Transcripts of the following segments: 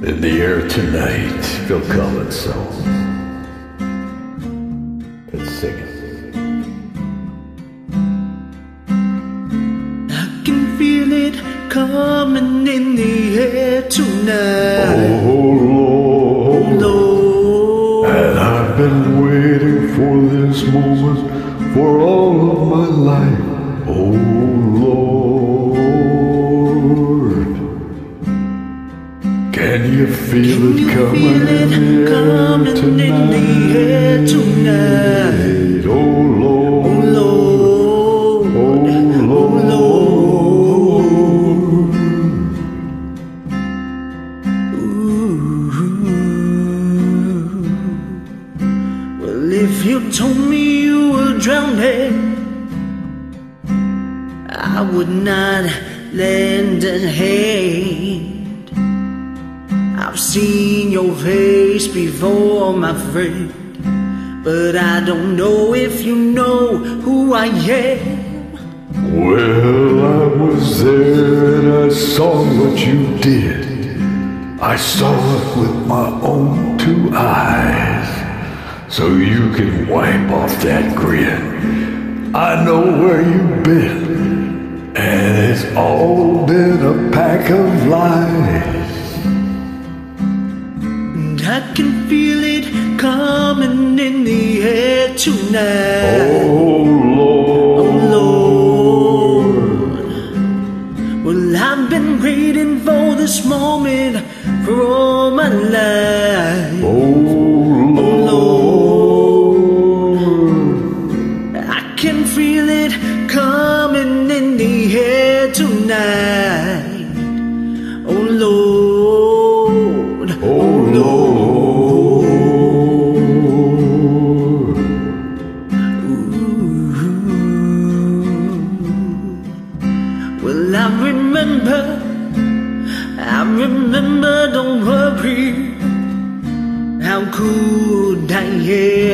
In the air tonight, Phil Collins song. Let's sing it. I can feel it coming in the air tonight. Oh Lord, oh, Lord, and I've been waiting for this moment for all of my life. Oh Lord, can you feel can it coming in the air coming in the air tonight? tonight? Oh Lord, oh Lord, oh Lord. Ooh. Well, if you told me you were drowning, I would not lend a hand. I've seen your face before, my friend, but I don't know if you know who I am. Well, I was there and I saw what you did. I saw it with my own two eyes. So you can wipe off that grin. I know where you've been, and it's all been a pack of lies. I can feel it coming in the air tonight. Oh Lord, Lord. Well, I've been waiting for this moment for all my life. oh Lord. I can feel it coming in the air tonight. Oh Lord, I remember, I remember, don't worry. How could I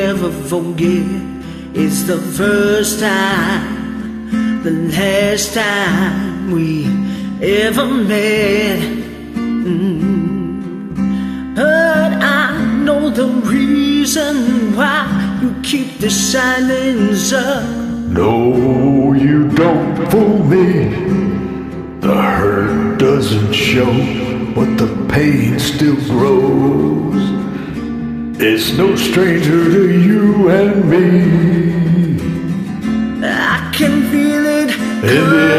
ever forget? It's the first time, the last time we ever met. Mm. But I know the reason why you keep the silence up. No, you don't fool me. The hurt doesn't show, but the pain still grows. It's no stranger to you and me. I can feel it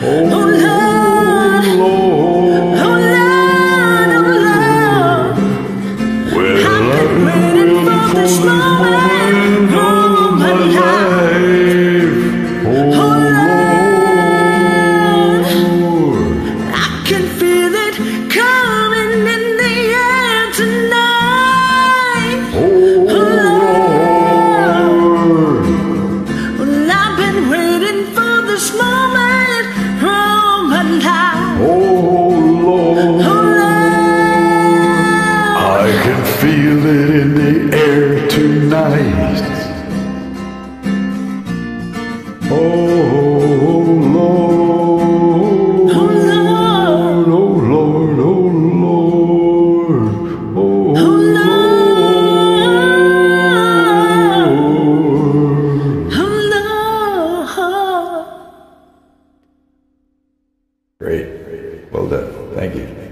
Oh, Oh Lord, Lord. oh Lord, oh Lord. Well, I've been waiting for this moment Great. Well done. Thank you.